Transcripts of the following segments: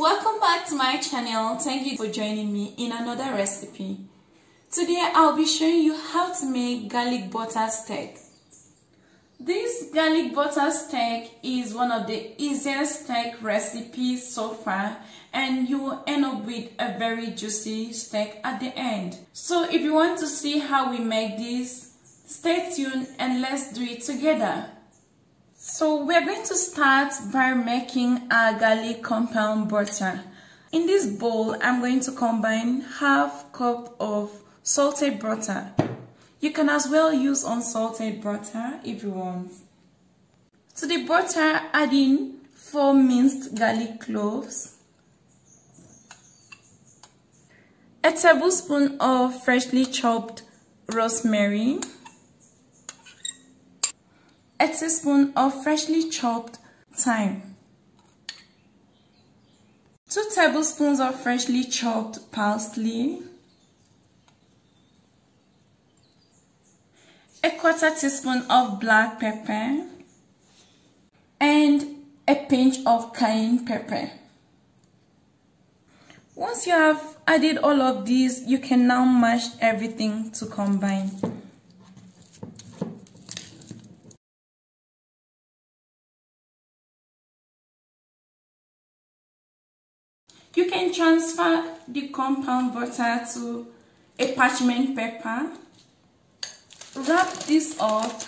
welcome back to my channel. Thank you for joining me in another recipe. Today I'll be showing you how to make garlic butter steak. This garlic butter steak is one of the easiest steak recipes so far and you will end up with a very juicy steak at the end. So if you want to see how we make this, stay tuned and let's do it together. So we're going to start by making a garlic compound butter. In this bowl, I'm going to combine half cup of salted butter. You can as well use unsalted butter if you want. To the butter, add in 4 minced garlic cloves, a tablespoon of freshly chopped rosemary, a teaspoon of freshly chopped thyme, 2 tablespoons of freshly chopped parsley, a quarter teaspoon of black pepper, and a pinch of cayenne pepper. Once you have added all of these, you can now mash everything to combine. You can transfer the compound butter to a parchment paper. Wrap this up.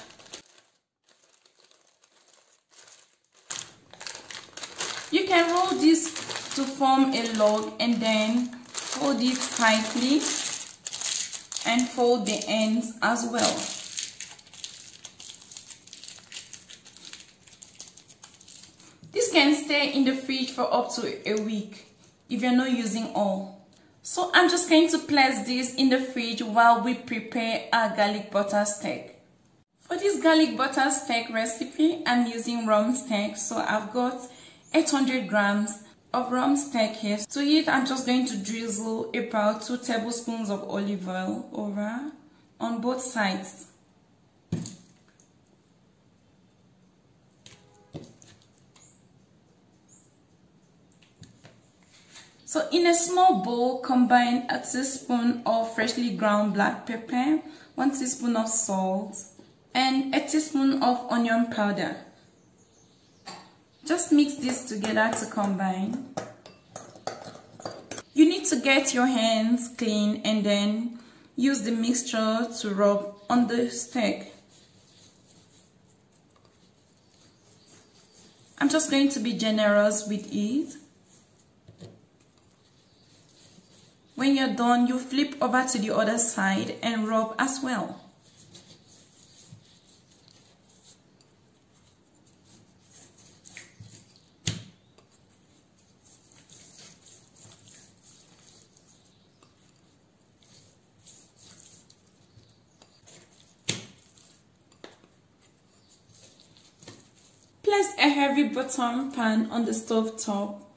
You can roll this to form a log and then fold it tightly and fold the ends as well. This can stay in the fridge for up to a week if you're not using all. So I'm just going to place this in the fridge while we prepare our garlic butter steak. For this garlic butter steak recipe, I'm using rump steak. So I've got 800 grams of rump steak here. To it, I'm just going to drizzle about 2 tablespoons of olive oil over on both sides. So in a small bowl, combine a teaspoon of freshly ground black pepper, 1 teaspoon of salt, and a teaspoon of onion powder. Just mix this together to combine. You need to get your hands clean and then use the mixture to rub on the steak. I'm just going to be generous with it. When you're done, you flip over to the other side and rub as well. Place a heavy bottom pan on the stove top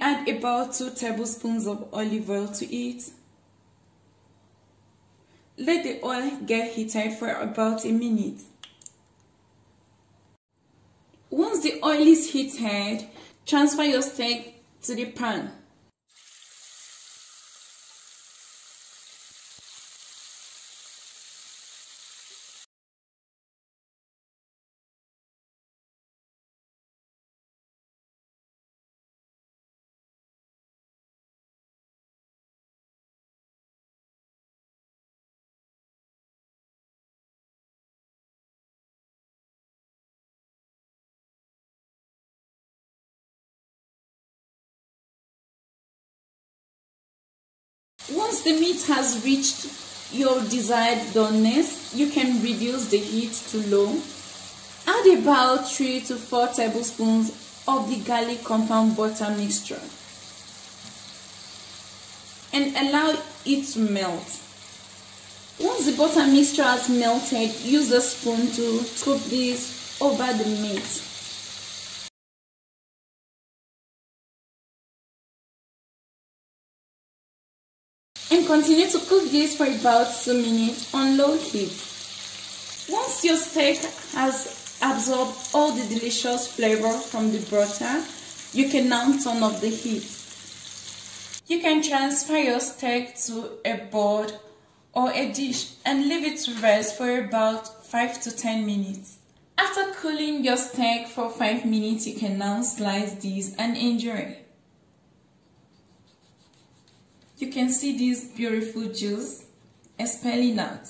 add about 2 tablespoons of olive oil to it. Let the oil get heated for about a minute. Once the oil is heated, transfer your steak to the pan. Once the meat has reached your desired doneness, you can reduce the heat to low. Add about 3 to 4 tablespoons of the garlic compound butter mixture and allow it to melt. Once the butter mixture has melted, use a spoon to scoop this over the meat. And continue to cook this for about 2 minutes on low heat. Once your steak has absorbed all the delicious flavor from the butter, you can now turn off the heat. You can transfer your steak to a board or a dish and leave it to rest for about 5 to 10 minutes. After cooling your steak for 5 minutes, you can now slice this and enjoy. You can see this beautiful juice expelling out.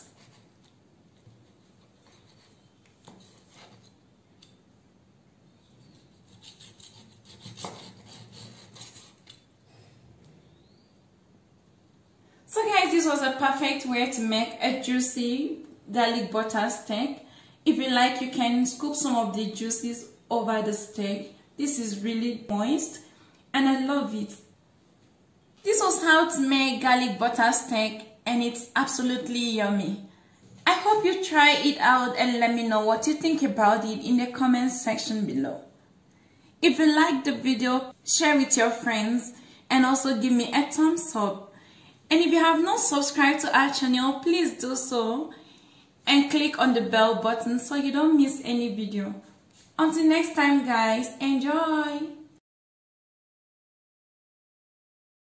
So guys, this was a perfect way to make a juicy garlic butter steak. If you like, you can scoop some of the juices over the steak. This is really moist and I love it. This was how to make garlic butter steak and it's absolutely yummy. I hope you try it out and let me know what you think about it in the comment section below. If you like the video, share with your friends and also give me a thumbs up. And if you have not subscribed to our channel, please do so and click on the bell button so you don't miss any video. Until next time guys, enjoy!